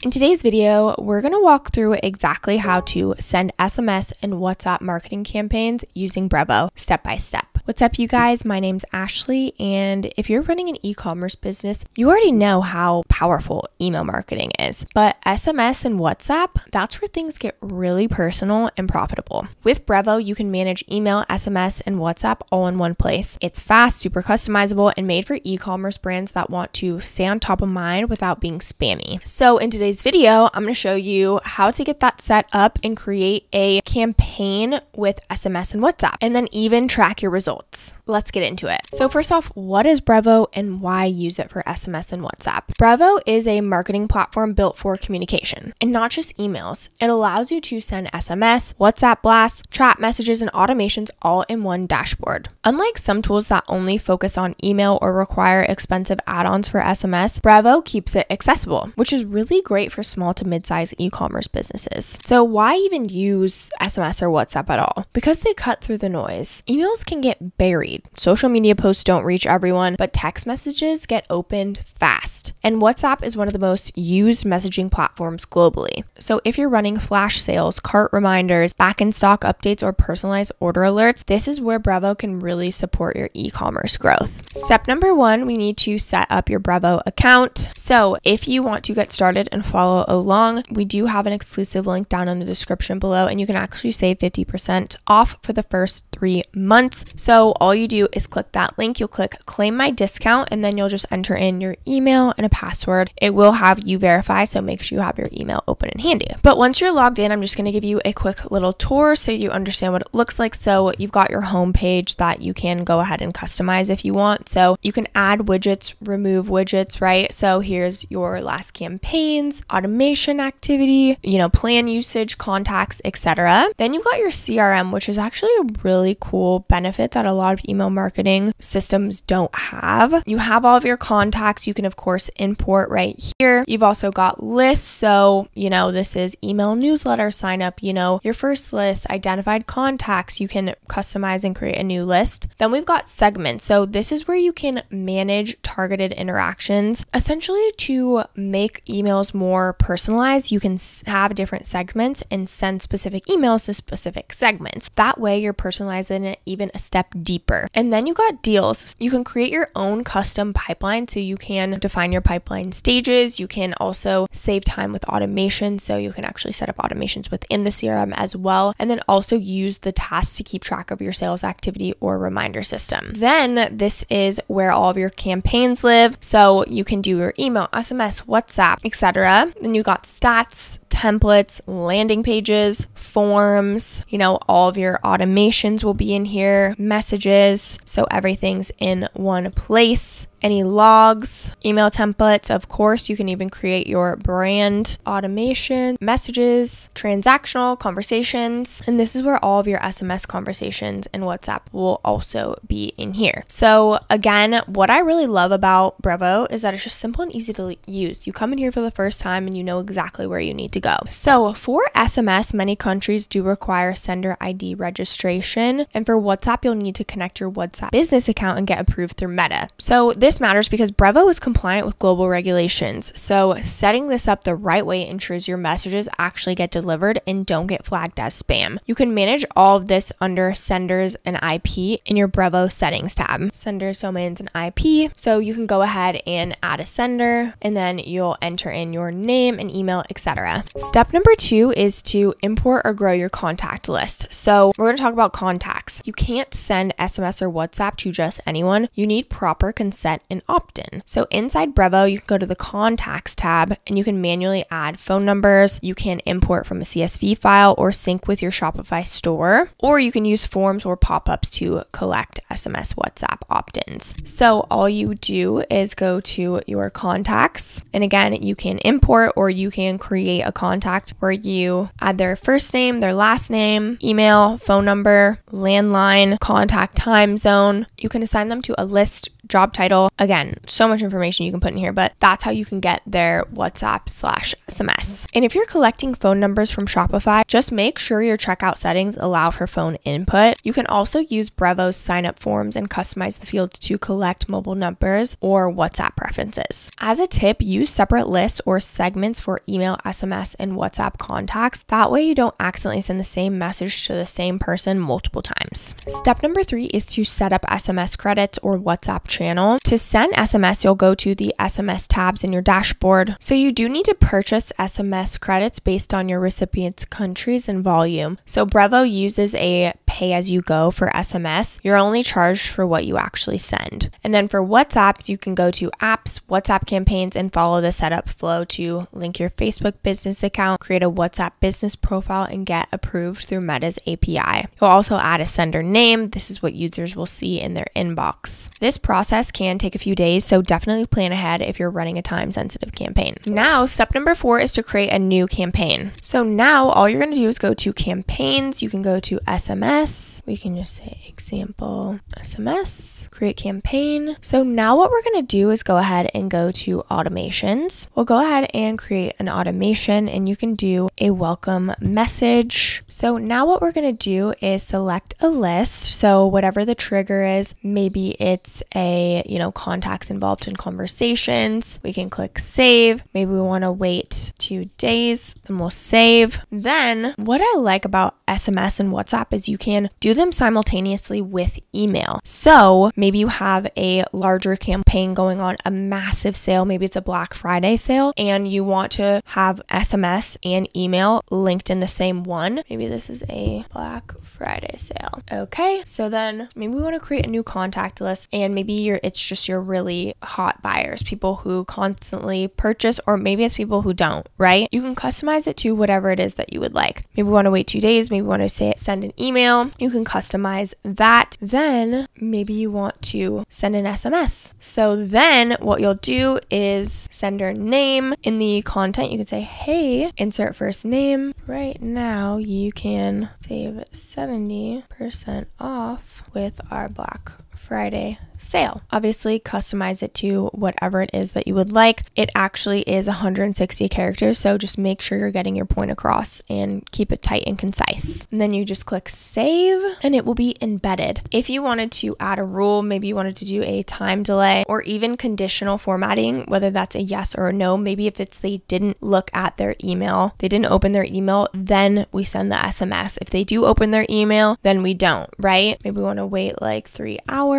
In today's video, we're going to walk through exactly how to send SMS and WhatsApp marketing campaigns using Brevo step by step. What's up, you guys? My name's Ashley, and if you're running an e commerce business, you already know how powerful email marketing is. But SMS and WhatsApp, that's where things get really personal and profitable. With Brevo, you can manage email, SMS, and WhatsApp all in one place. It's fast, super customizable, and made for e commerce brands that want to stay on top of mind without being spammy. So, in today's video, I'm going to show you how to get that set up and create a campaign with SMS and WhatsApp, and then even track your results results. Let's get into it. So, first off, what is Brevo and why use it for SMS and WhatsApp? Brevo is a marketing platform built for communication and not just emails. It allows you to send SMS, WhatsApp blasts, chat messages, and automations all in one dashboard. Unlike some tools that only focus on email or require expensive add ons for SMS, Brevo keeps it accessible, which is really great for small to mid sized e commerce businesses. So, why even use SMS or WhatsApp at all? Because they cut through the noise. Emails can get buried. Social media posts don't reach everyone, but text messages get opened fast. And WhatsApp is one of the most used messaging platforms globally. So if you're running flash sales, cart reminders, back in stock updates, or personalized order alerts, this is where Brevo can really support your e commerce growth. Step number one, we need to set up your Brevo account. So if you want to get started and follow along, we do have an exclusive link down in the description below, and you can actually save 50% off for the first three months. So all you do is click that link, you'll click claim my discount, and then you'll just enter in your email and a password. It will have you verify, so make sure you have your email open and handy. But once you're logged in, I'm just gonna give you a quick little tour so you understand what it looks like. So you've got your home page that you can go ahead and customize if you want. So you can add widgets, remove widgets, right? So here's your last campaigns, automation activity, you know, plan usage, contacts, etc. Then you've got your CRM, which is actually a really cool benefit that a lot of email marketing systems don't have. You have all of your contacts. You can, of course, import right here. You've also got lists. So, you know, this is email newsletter sign up, you know, your first list, identified contacts. You can customize and create a new list. Then we've got segments. So, this is where you can manage targeted interactions. Essentially, to make emails more personalized, you can have different segments and send specific emails to specific segments. That way, you're personalizing it even a step deeper. And then you got deals. You can create your own custom pipeline so you can define your pipeline stages. You can also save time with automation so you can actually set up automations within the CRM as well. And then also use the tasks to keep track of your sales activity or reminder system. Then this is where all of your campaigns live. So you can do your email, SMS, WhatsApp, etc. Then you got stats, templates, landing pages, forms, you know, all of your automations will be in here, messages. So everything's in one place any logs, email templates. Of course, you can even create your brand automation, messages, transactional conversations. And this is where all of your SMS conversations and WhatsApp will also be in here. So, again, what I really love about Brevo is that it's just simple and easy to use. You come in here for the first time and you know exactly where you need to go. So, for SMS, many countries do require sender ID registration. And for WhatsApp, you'll need to connect your WhatsApp business account and get approved through Meta. So, this this matters because Brevo is compliant with global regulations. So, setting this up the right way ensures your messages actually get delivered and don't get flagged as spam. You can manage all of this under senders and IP in your Brevo settings tab. Senders, domains, and IP. So, you can go ahead and add a sender and then you'll enter in your name and email, etc. Step number two is to import or grow your contact list. So, we're going to talk about contacts. You can't send SMS or WhatsApp to just anyone, you need proper consent an opt in. So inside Brevo, you can go to the contacts tab and you can manually add phone numbers. You can import from a CSV file or sync with your Shopify store, or you can use forms or pop ups to collect SMS, WhatsApp opt ins. So all you do is go to your contacts, and again, you can import or you can create a contact where you add their first name, their last name, email, phone number, landline, contact time zone. You can assign them to a list job title. Again, so much information you can put in here, but that's how you can get their WhatsApp slash SMS. And if you're collecting phone numbers from Shopify, just make sure your checkout settings allow for phone input. You can also use Brevo's sign up forms and customize the fields to collect mobile numbers or WhatsApp preferences. As a tip, use separate lists or segments for email, SMS, and WhatsApp contacts. That way, you don't accidentally send the same message to the same person multiple times. Step number three is to set up SMS credits or WhatsApp channel. To send SMS, you'll go to the SMS tabs in your dashboard. So you do need to purchase SMS credits based on your recipient's countries and volume. So Brevo uses a pay as you go for SMS. You're only charged for what you actually send. And then for WhatsApps, you can go to apps, WhatsApp campaigns, and follow the setup flow to link your Facebook business account, create a WhatsApp business profile, and get approved through Meta's API. You'll also add a sender name. This is what users will see in their inbox. This process can take a few days, so definitely plan ahead if you're running a time sensitive campaign. Now, step number four is to create a new campaign. So now all you're going to do is go to campaigns. You can go to SMS. We can just say example SMS, create campaign. So now what we're going to do is go ahead and go to automations. We'll go ahead and create an automation and you can do a welcome message. So now what we're going to do is select a list. So whatever the trigger is, maybe it's a, you know, contacts involved in conversations. We can click save. Maybe we want to wait two days, then we'll save. Then what I like about SMS and WhatsApp is you can do them simultaneously with email. So maybe you have a larger campaign going on, a massive sale, maybe it's a Black Friday sale, and you want to have SMS and email linked in the same one. Maybe this is a Black Friday sale. Okay, so then maybe we want to create a new contact list, and maybe it's just your really hot buyers, people who constantly purchase, or maybe it's people who don't, right? You can customize it to whatever it is that you would like. Maybe want to wait two days, maybe want to say send an email. You can customize that. Then maybe you want to send an SMS. So then what you'll do is sender name in the content. You can say, hey, insert first name. Right now you can save 70% off with our Black Friday sale. Obviously, customize it to whatever it is that you would like. It actually is 160 characters, so just make sure you're getting your point across and keep it tight and concise. And then you just click save and it will be embedded. If you wanted to add a rule, maybe you wanted to do a time delay or even conditional formatting, whether that's a yes or a no, maybe if it's they didn't look at their email, they didn't open their email, then we send the SMS. If they do open their email, then we don't, right? Maybe we want to wait like three hours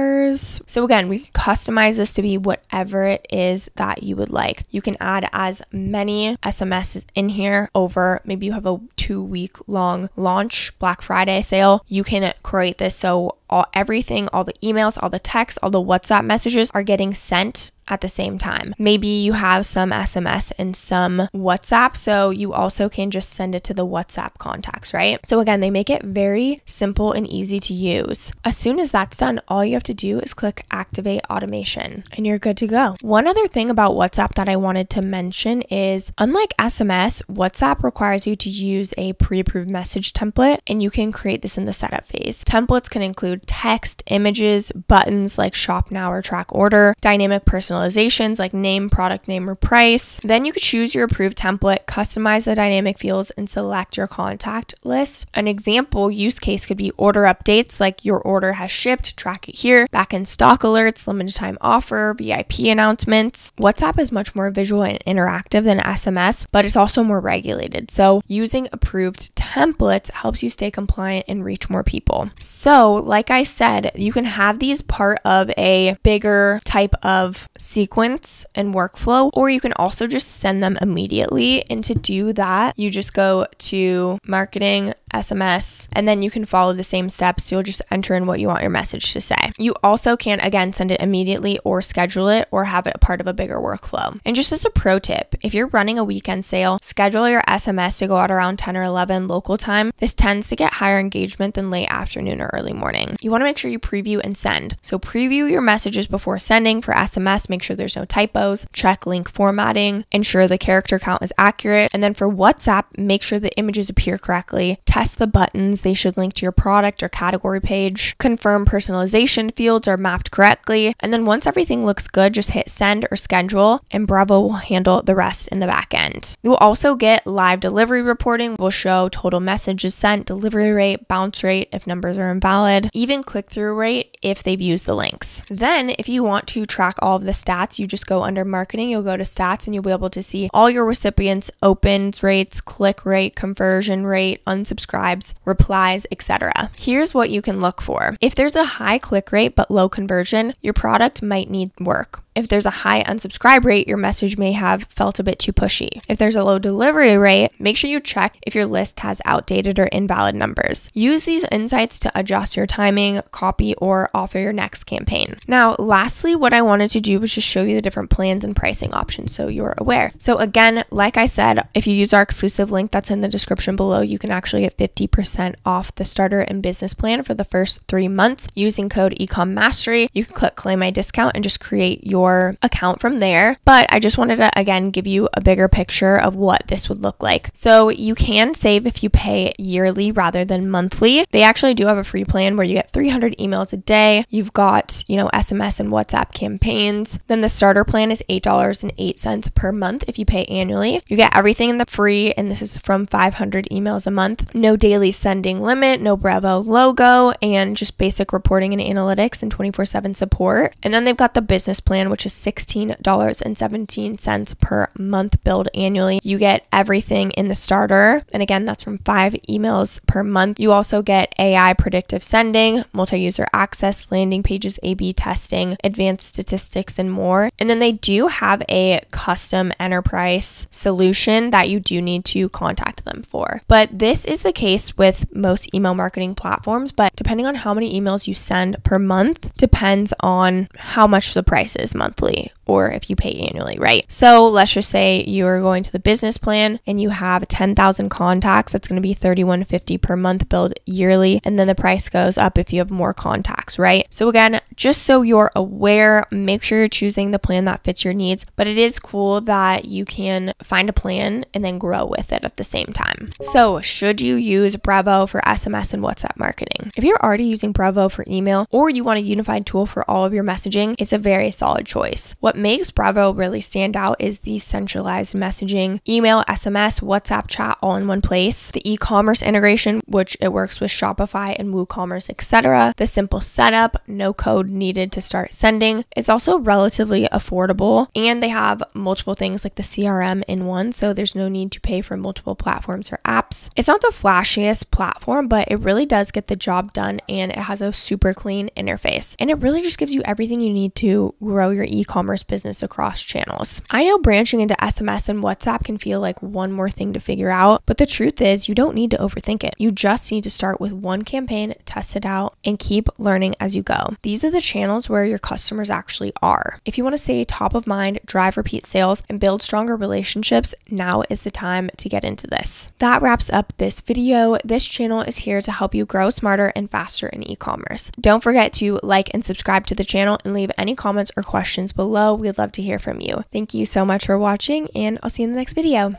so again, we can customize this to be whatever it is that you would like. You can add as many SMS in here over maybe you have a two week long launch Black Friday sale. You can create this so all everything, all the emails, all the texts, all the WhatsApp messages are getting sent at the same time. Maybe you have some SMS and some WhatsApp, so you also can just send it to the WhatsApp contacts, right? So again, they make it very simple and easy to use. As soon as that's done, all you have to do is click activate automation and you're good to go. One other thing about WhatsApp that I wanted to mention is unlike SMS, WhatsApp requires you to use a pre-approved message template and you can create this in the setup phase. Templates can include text, images, buttons like shop now or track order, dynamic personalizations like name, product name, or price. Then you could choose your approved template, customize the dynamic fields, and select your contact list. An example use case could be order updates like your order has shipped, track it here, back in stock alerts, limited time offer, VIP announcements. WhatsApp is much more visual and interactive than SMS, but it's also more regulated. So using approved templates helps you stay compliant and reach more people. So, like like I said, you can have these part of a bigger type of sequence and workflow, or you can also just send them immediately. And to do that, you just go to marketing SMS, and then you can follow the same steps. You'll just enter in what you want your message to say. You also can, again, send it immediately or schedule it or have it part of a bigger workflow. And just as a pro tip, if you're running a weekend sale, schedule your SMS to go out around 10 or 11 local time. This tends to get higher engagement than late afternoon or early morning. You want to make sure you preview and send. So preview your messages before sending for SMS, make sure there's no typos, check link formatting, ensure the character count is accurate. And then for WhatsApp, make sure the images appear correctly test the buttons. They should link to your product or category page, confirm personalization fields are mapped correctly. And then once everything looks good, just hit send or schedule, and Brevo will handle the rest in the back end. You will also get live delivery reporting, will show total messages sent, delivery rate, bounce rate if numbers are invalid, even click through rate if they've used the links. Then, if you want to track all of the stats, you just go under marketing, you'll go to stats, and you'll be able to see all your recipients' opens rates, click rate, conversion rate, unsubscribes, replies, etc. Here's what you can look for. If there's a high click rate but low conversion, your product might need work. If there's a high unsubscribe rate, your message may have felt a bit too pushy. If there's a low delivery rate, make sure you check if your list has outdated or invalid numbers. Use these insights to adjust your timing, copy, or offer your next campaign. Now, lastly, what I wanted to do was just show you the different plans and pricing options so you're aware. So, again, like I said, if you use our exclusive link that's in the description below, you can actually get 50% off the starter and business plan for the first three months using code Ecom Mastery. You can click claim my discount and just create your your account from there. But I just wanted to again give you a bigger picture of what this would look like. So you can save if you pay yearly rather than monthly. They actually do have a free plan where you get 300 emails a day. You've got, you know, SMS and WhatsApp campaigns. Then the starter plan is $8.08 per month if you pay annually. You get everything in the free, and this is from 500 emails a month. No daily sending limit, no Brevo logo, and just basic reporting and analytics and 24 7 support. And then they've got the business plan, which which is $16.17 per month billed annually. You get everything in the starter. And again, that's from five emails per month. You also get AI predictive sending, multi user access, landing pages, A B testing, advanced statistics, and more. And then they do have a custom enterprise solution that you do need to contact them for. But this is the case with most email marketing platforms. But depending on how many emails you send per month, depends on how much the price is monthly or if you pay annually, right? So let's just say you're going to the business plan and you have 10,000 contacts. That's going to be 3150 per month billed yearly. And then the price goes up if you have more contacts, right? So again, just so you're aware, make sure you're choosing the plan that fits your needs. But it is cool that you can find a plan and then grow with it at the same time. So should you use Brevo for SMS and WhatsApp marketing? If you're already using Brevo for email or you want a unified tool for all of your messaging, it's a very solid choice. What makes Brevo really stand out is the centralized messaging, email, SMS, WhatsApp chat all in one place, the e-commerce integration, which it works with Shopify and WooCommerce, etc. The simple setup, no code needed to start sending. It's also relatively affordable and they have multiple things like the CRM in one, so there's no need to pay for multiple platforms or apps. It's not the flashiest platform, but it really does get the job done and it has a super clean interface. And it really just gives you everything you need to grow your e-commerce business across channels. I know branching into SMS and WhatsApp can feel like one more thing to figure out, but the truth is you don't need to overthink it. You just need to start with one campaign, test it out, and keep learning as you go. These are the channels where your customers actually are. If you want to stay top of mind, drive repeat sales, and build stronger relationships, now is the time to get into this. That wraps up this video. This channel is here to help you grow smarter and faster in e-commerce. Don't forget to like and subscribe to the channel and leave any comments or questions below. We'd love to hear from you. Thank you so much for watching, and I'll see you in the next video.